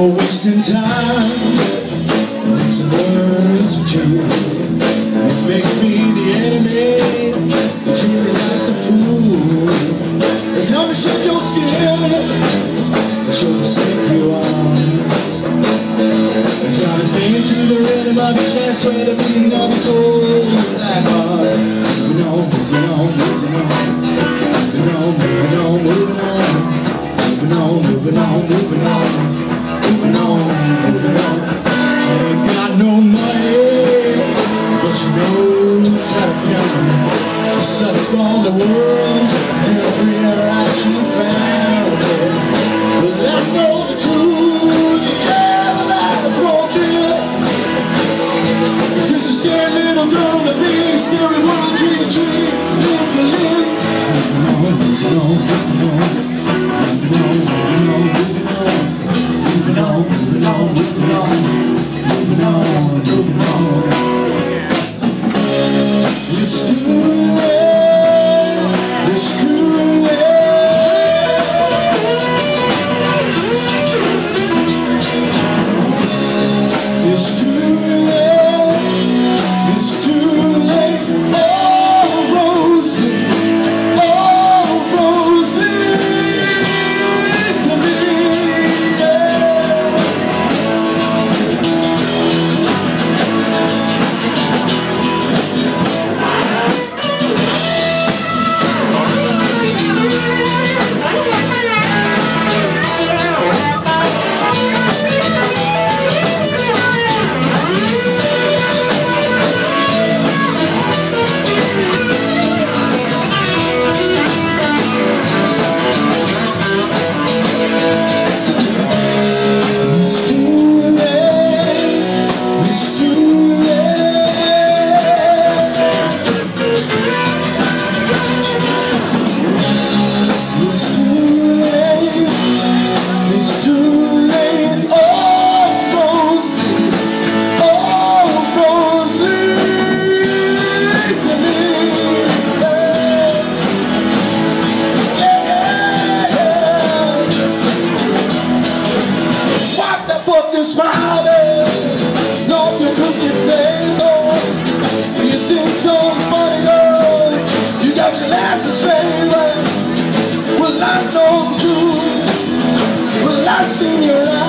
No wasting time. Some words of truth You make me the enemy. You treat me like a fool. Tell me shed your skin. Show me stick you on Try to stay into the rhythm of your chest Where the beating of your cold the world three her eyes she found But I know the truth the lies won't do just a scared little girl to be Scary world, I know too. Well, I sing your life?